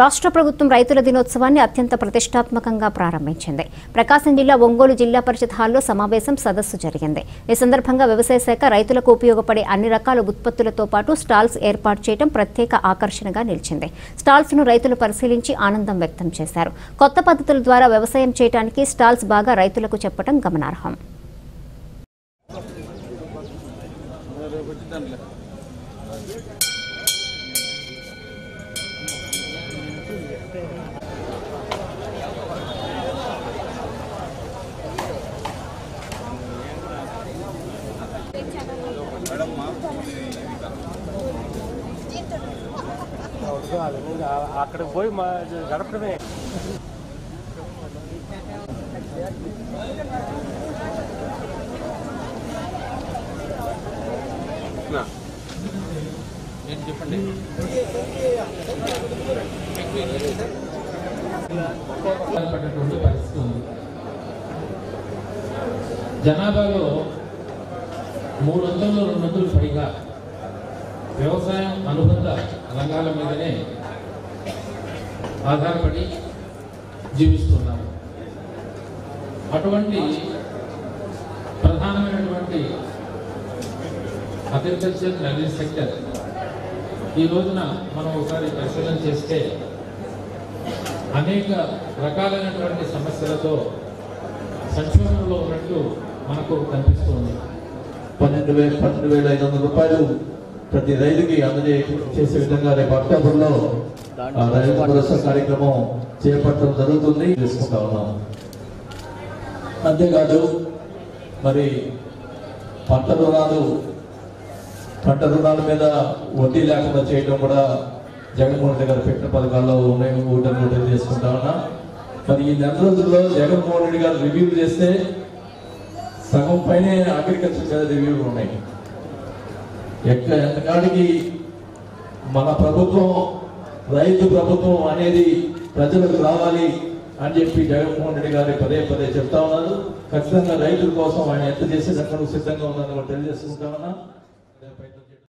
రాష్ట్ర ప్రభుత్వం రైతుల దినోత్సవాన్ని అత్యంత ప్రతిష్టాత్మకంగా ప్రారంభించింది. ప్రకాశం జిల్లా ఒంగోలు జిల్లా పరిషత్ హాల్లో సమావేశం సదస్సు జరిగింది. ఈ సందర్భంగా వ్యవసాయ శాఖ రైతులకు ఉపయోగపడే అన్ని రకాల ఉత్పత్తులతో పాటు స్టాల్స్ ఏర్పాటు చేయడం ప్రత్యేక ఆకర్షణగా నిలిచింది. స్టాల్స్ను రైతులు పరిశీలించి ఆనందం వ్యక్తం చేశారు. కొత్త పద్ధతుల ద్వారా వ్యవసాయం చేయడానికి స్టాల్స్ బాగా రైతులకు చెప్పడం గమనార్హం. అక్కడికి పోయి మా గడపడమే పడ్డటువంటి పరిస్థితి జనాభాలో మూడు వందలు రెండు వందలు పైగా వ్యవసాయం అనుబంధ రంగాల మీదనే ఆధారపడి జీవిస్తున్నాము. అటువంటి ప్రధానమైనటువంటి అగ్రికల్చర్ అగ్రి సెక్టర్ ఈ రోజున మనం ఒకసారి పరిశీలన చేస్తే అనేక రకాలైనటువంటి సమస్యలతో సంక్షోభంలో ఉన్నట్టు మనకు కనిపిస్తుంది. పన్నెండు వేల పన్నెండు వేల ఐదు వందల రూపాయలు ప్రతి రైతుకి అందజే చేసే విధంగా రేపు అక్టోబర్లో రైలు భరోసా కార్యక్రమం చేపట్టడం జరుగుతుంది. తెలుసుకుంటా ఉన్నాం. అంతేకాదు మరి పంట రుణాలు పంట రుణాల మీద వడ్డీ లేకుండా చేయడం కూడా జగన్మోహన్ రెడ్డి గారు పెట్టిన పథకాల్లో ఉన్నాయి. ఊటని కూడా చేసుకుంటా ఉన్నా. మరి ఈ నెల రోజుల్లో జగన్మోహన్ రెడ్డి గారు రివ్యూ చేస్తే సగం పైనే అగ్రికల్చర్ మీద ఉన్నాయి. ఎక్క ఎంతకాడికి మన ప్రభుత్వం రైతు ప్రభుత్వం అనేది ప్రజలకు రావాలి అని చెప్పి జగన్మోహన్ రెడ్డి గారి పదే పదే చెప్తా ఉన్నారు. ఖచ్చితంగా రైతుల కోసం ఆయన ఎంత చేసేటప్పుడు సిద్ధంగా ఉందని తెలియజేసుకుంటా ఉన్నా.